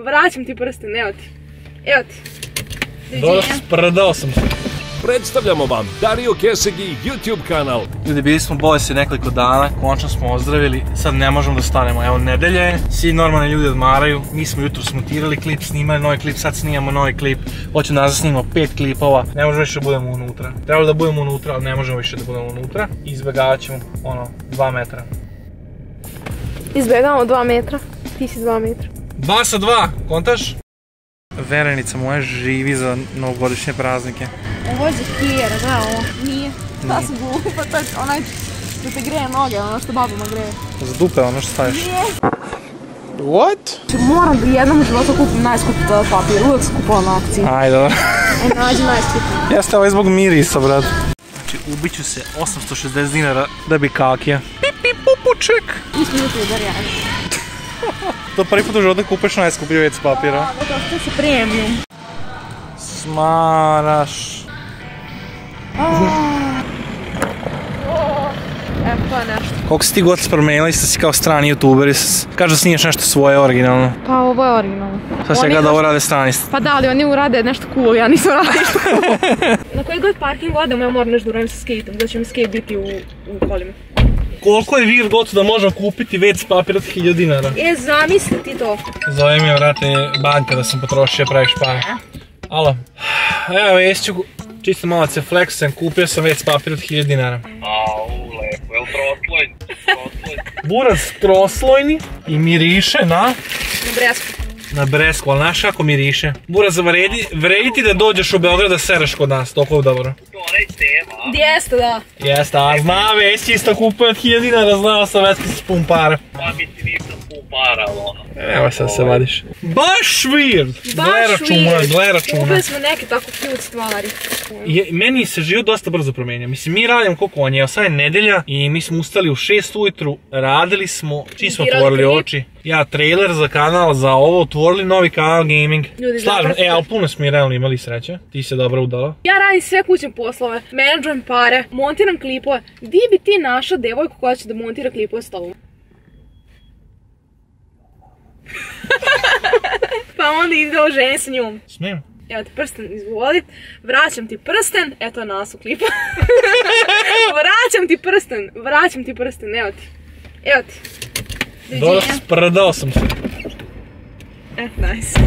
Vraćam ti prsten, evo ti. Evo ti. Dobro, sprdao sam se. Predstavljamo vam Dario Kesegi YouTube kanal. Ljudi, bili smo bolesti nekoliko dana, končno smo ozdravili, sad ne možemo da stanemo, evo nedelje je, svi normalni ljudi odmaraju, mi smo jutro smontirali klip, snimali novi klip, sad snimamo novi klip, hoću nazad snimamo pet klipova, ne možemo više da budemo unutra. Trebalo da budemo unutra, ali ne možemo više da budemo unutra, izbjegavat ćemo, ono, dva metra. Izbjegavamo dva metra. Ti si dva metra. Dva sa dva, kontaš? Verenica moja živi za novogodišnje praznike. Ovo je za kijera, da ovo. Nije. Da sam glupa, to je onaj što te greje noge, ono što babama greje. Za dupe ono što staviš. Znači, Moram da jednom u životu kupim najskuplji toalet papir, uvijek sam kupovala na akciji. Aj, dobro. E, nađi najskuplji. Jeste ovo je zbog mirisa, brat. Znači, ubit ću se 860 dinara da bi kakija. Pip, pip, pupuček. Isto youtuber ja. To prvi put u životu kupeš najskuplji WC papira. Zato što se premium. Smaraš. Evo, to je nešto. Koliko si ti god promenila i si kao strani youtuberi, s- kažu da sniješ nešto svoje originalno. Pa ovo je originalno. Sad se gleda ovo rade strani. Pa da, ali oni urade nešto cool, ja nisam radila ništa cool. Na koji god parking odemo, ja moram nešto da uradim sa skateom, da će mi skate biti u, u kolima. Koliko je vir gotovo da možemo kupiti WC papir od 1000 dinara? E, zamisli ti to. Zove mi, vrate, banka da sam potrošio previše para. Alo. Evo, Vesiću, čisto malo se flexujem, kupio sam WC papir od 1000 dinara. Au, lepo, jel troslojn? Troslojn. Burac troslojni i miriše na... Na bresku. Na bresku, ali znaš kako miriše? Burac, vredi, vredi ti da dođeš u Beograd da sereš kod nas, toliko je dobro. To onaj tema, a? Jeste, da. Jeste, a zna Vesić isto kupuje od 1000 dinara, znao sam već si pun para. Pa mislim nisam pun para, ali ono. Evo sad se vadiš. Baš weird! Baš Gle računa, weird. gle računa. Kupili smo neke tako cute stvari. Je, meni se život dosta brzo promijenio. Mislim, mi radimo koliko on je, evo sad je nedelja i mi smo ustali u 6 ujutru, radili smo, čim smo otvorili oči. Ja, trailer za kanal, za ovo, otvorili novi kanal gaming. Ljudi, zapravo- e, ali puno smo mi realno imali sreće. Ti se dobro udala. Ja radim sve kućne poslove, menadžujem pare, montiram klipove. Di bi ti našao devojku koja će da montira klipove s tobom? pa onda ide da ženi sa njom. Smijem? Evo ti prsten, izvoli. Vraćam ti prsten, eto je nas u klipu. vraćam ti prsten, vraćam ti prsten, evo ti. Evo ti. Doviđenja. sam se. Nice.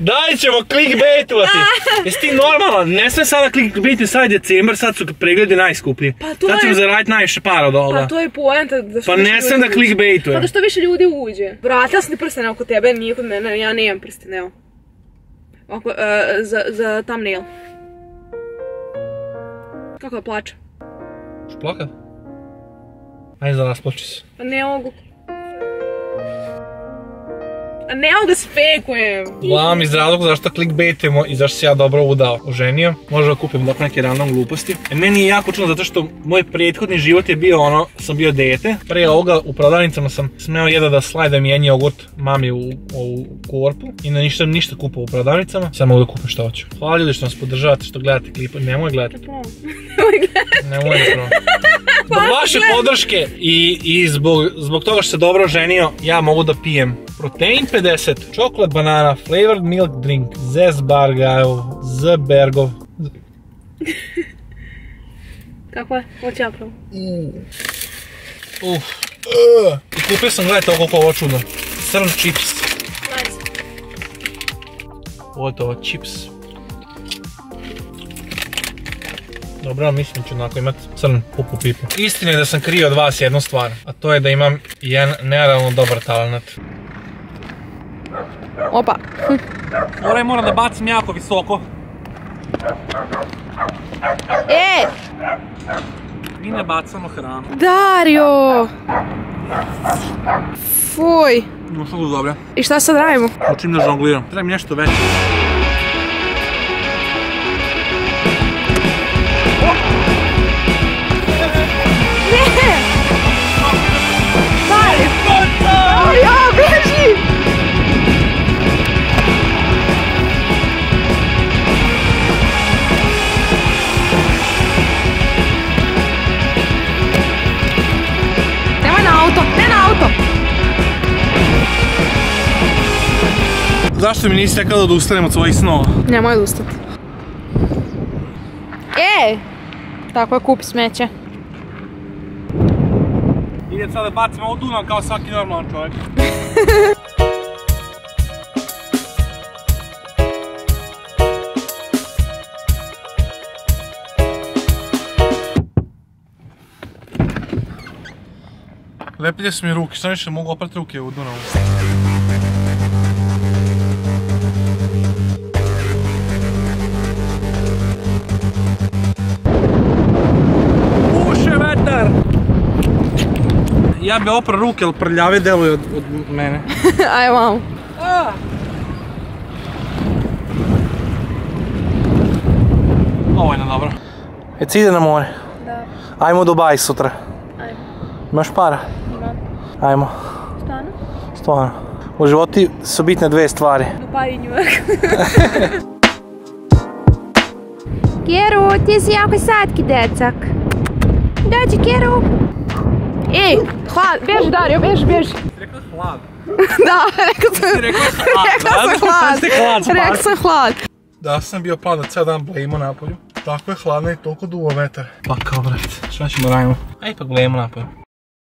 Daj ćemo clickbaitovati! Jesi ti normalan? Ne sve sada clickbaiti, sad je decembar, sad su pregledi najskuplji. Pa to sad ćemo je- zaraditi najviše para od ovoga. Pa to je poenta da što Pa ne smem da clickbaitujem. Pa da što više ljudi uđe. Vratila sam ti prsten oko tebe, nije kod mene, ja nemam prsten, evo. Oko, e, za, za thumbnail. Kako je plača? Ću plakat? Ajde za rasplači se. Pa ne mogu. A ne da spekujem. Uglavnom iz razloga zašto clickbaitujemo i zašto se ja dobro udao oženio. Možda kupim dok neke random gluposti. E, meni je jako čudno zato što moj prethodni život je bio ono, sam bio dete. Pre ovoga u prodavnicama sam smeo jedva da slajdam jedan jogurt mami u, u korpu. I na ništa, ništa kupao u prodavnicama. Sad mogu da kupim što hoću. Hvala ljudi što nas podržavate, što gledate klipa. Nemoj gledati. Nemoj da prvo. Zbog vaše podrške i, i zbog, zbog toga što se dobro oženio, ja mogu da pijem protein 50, čokolad banana, flavored milk drink, zest bargajov, z bergov. Kako je? Hoće ja. Uh. I kupio sam, gledajte koliko ovo čudno. Crn chips. Nice. Ovo je to, chips. Dobro, mislim ću onako imat crn pupu pipu. Istina je da sam krio od vas jednu stvar, a to je da imam jedan nerealno dobar talent. Opa. Moraj moram da bacim jako visoko. E! Mi ne bacamo hranu. Dario! Fuj. No što dobro. I šta sad radimo? Učim da žongliram. Treba mi nešto veće. Zašto mi nisi rekao da odustanem od svojih snova? Nemoj odustati. Ej! Tako je, kupi smeće. Idem sad da bacim ovu Dunav kao svaki normalan čovjek. Lepilje su mi ruke, šta više mogu oprati ruke u Dunavu. Ja bi oprao ruke, ali prljave deluju od, od mene. Aj vamo. Ovo je na dobro. Jec ide na more? Da. Ajmo u Dubaj sutra. Ajmo. Imaš para? Imam. Ajmo. Stvarno? Stvarno. U životi su bitne dve stvari. Dubai i New York. Keru, ti si jako slatki decak. Dođi, Keru. Ej, hlad, bježi Dario, bježi, bježi. Rekao hlad. Da, rekao sam, Rekao rekao sam hlad. Rekao sam hlad. Da sam bio pada ceo dan blejimo napolju. Tako je hladno i toliko duvo vetar. Pa kao brat, šta ćemo radimo? A ipak blejimo napolju.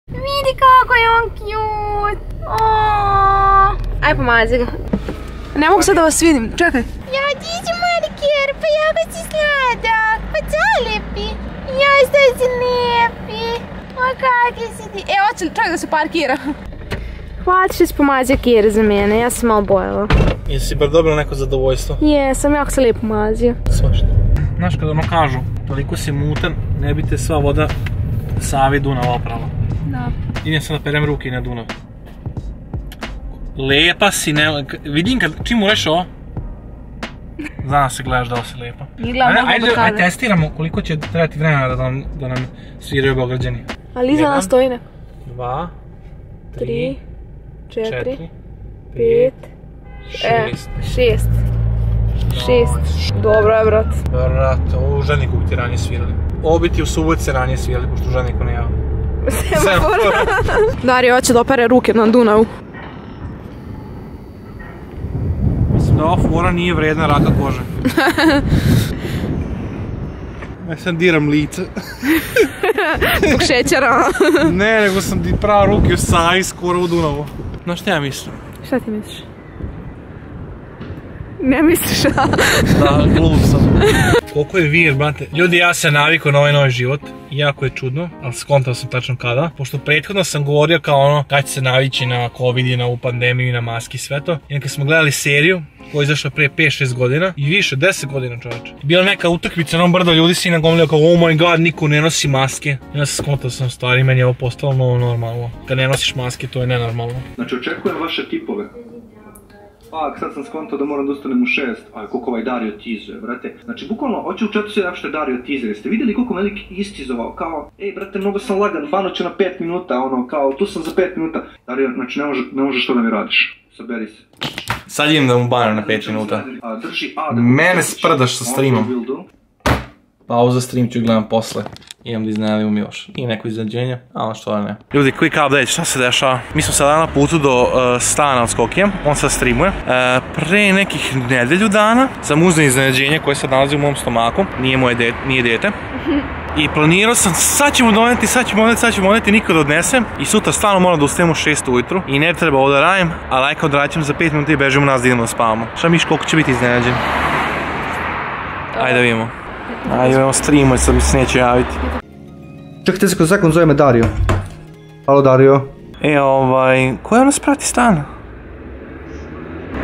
Vidi kako je on cute. Aaaa. Aj pomazi ga. Ne mogu sad da vas vidim, čekaj. Ja, ti Keru, pa jako si sladak. Pa zalepi. Ja, šta si lijepi. O, kakvi si ti. E, hoće čovjek da se parkira? Hvala što si pomazio Keru za mene, ja sam malo bojala. Jesi bar dobila neko zadovoljstvo? Jesam, jako se lijepo mazio. Svašta. Znaš kad ono kažu, toliko si mutan, ne bi te sva voda Savi Dunava oprala. Da. Idem sad da perem ruke na Dunav. Lepa si, ne, vidim kad, čim ureš ovo, znam da se gledaš da li si lepa. Gledamo Ajde, kada. testiramo koliko će trebati vremena da nam, da nam sviraju Beograđani. Ali iza Jedan. nas stoji neko. Dva, Tri, četiri, četiri, pet, e, šest. šest. Dobro je, brat. Brat, ovo u Ženiku bi ti ranije svirali. Ovo bi ti u Subotici ranije svirali, pošto u Ženiku ne javno. Dario hoće da opere ruke na Dunavu. Mislim da ova fora nije vredna raka kože. Ja sam diram lice. Zbog šećera. ne, nego sam di pravo ruke u Savi skoro u Dunavu. Znaš šta ja mislim? Šta ti misliš? Ne misliš, a? Da, glup sam. Koliko je vir, brate. Ljudi, ja se navikao na ovaj novi život. Jako je čudno, ali skontao sam tačno kada. Pošto prethodno sam govorio kao ono, kad će se navići na covid i na ovu pandemiju i na maski i sve to. I kad smo gledali seriju, koja je izašla prije 5-6 godina i više, 10 godina čovječe. Bila neka utakmica, ono brdo ljudi si nagomljao kao oh my god, niko ne nosi maske. I ja sam skontao sam stvari, meni je ovo postalo novo normalno. Kad ne nosiš maske, to je nenormalno. Znači, očekujem vaše tipove. A, sad sam skontao da moram da ustanem u šest. A, koliko ovaj Dario tizuje, brate. Znači, bukvalno, hoću u četu se što je Dario tizer. Jeste vidjeli koliko velik istizovao? Kao, ej, brate, mnogo sam lagan, bano ću na 5 minuta, ono, kao, tu sam za 5 minuta. Dario, znači, ne, može, ne možeš to da mi radiš. Saberi se. Sad idem da mu banu na 5 minuta. A, drži A da... Mene sprdaš sa streamom. Pauza, stream ću gledam posle. Imam da iznenadimo još. I neko iznenađenje, a ono što da ne. Ljudi, quick update, šta se dešava? Mi smo sada na putu do uh, stana od Skokijem, on sad streamuje. Uh, pre nekih nedelju dana sam uzeo iznenađenje koje sad nalazi u mom stomaku, nije moje dete, nije dete. I planirao sam, sad ćemo doneti, sad ćemo doneti, sad ćemo doneti, nikad odnesem. I sutra stvarno moram da ustajem u 6 ujutru. I ne treba ovo da radim, a lajka odraćam za 5 minuta i bežimo nas da idemo da spavamo. Šta miš koliko će biti iznenađen? Ajde da vidimo. Ajde, imamo streamu, sad mi se neće javiti. Čekajte se, sekund zove me Dario. Halo, Dario. E, ovaj, ko je nas prati stan?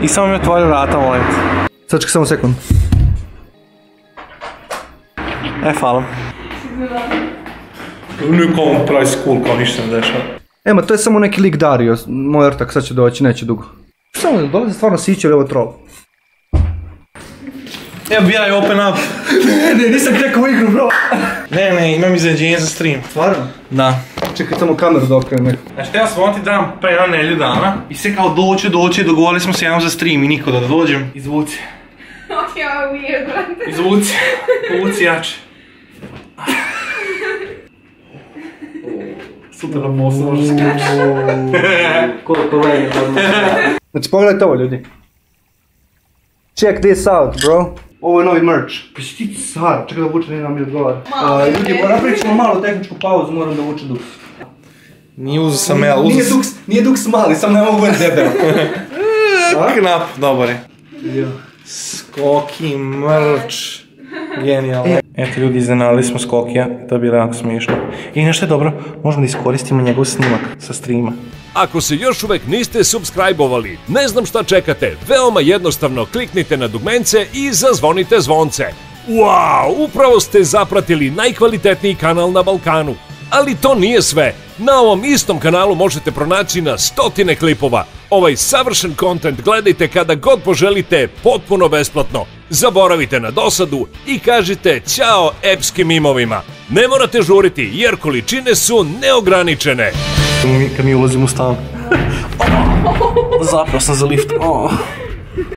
I samo mi otvorio vrata, molim te. Sad čekaj samo sekund. E, hvala. Niko on pravi school, kao ništa ne dešava. E, ma to je samo neki lik Dario, moj ortak, sad će doći, neće dugo. Samo dolazi stvarno siće ili ovo troll. Bijaj, open up. Ne, ne, nisam rekao igru, bro. Ne, ne, imam iznenađenje za stream. Stvarno? Da. Čekaj samo kameru da okrenem. Znači, ja sam ti dam pre jedan nelju dana i sve kao doće, doće, dogovorili smo se jednom za stream i niko da dođem. Izvuci. Ja, weird, brate. Izvuci. Povuci jače. Sutra na poslu može se Znači, pogledajte ovo, ljudi. Check this out, bro. Ovo je novi merch. Pa si ti car, čekaj da vuče, ne nam mi odgovara. A, ljudi, moram napravit ćemo malu tehničku pauzu, moram da vuče duks. Nije uzu sam ja, uzu Nije duks, nije duks mali, sam ne mogu biti debel. knap, dobar je. Skoki mrč. Genijalno. Eto ljudi, iznenadili smo Skokija, to je bilo jako smiješno. I nešto je dobro, možemo da iskoristimo njegov snimak sa streama. Ako se još uvek niste subscribe-ovali, ne znam šta čekate, veoma jednostavno kliknite na dugmence i zazvonite zvonce. Wow, upravo ste zapratili najkvalitetniji kanal na Balkanu. Ali to nije sve. Na ovom istom kanalu možete pronaći na stotine klipova. Ovaj savršen kontent gledajte kada god poželite potpuno besplatno. Zaboravite na dosadu i kažite ćao epskim mimovima. Ne morate žuriti jer količine su neograničene. Kad mi, ulazimo u stan. Zapravo sam za lift. Oh.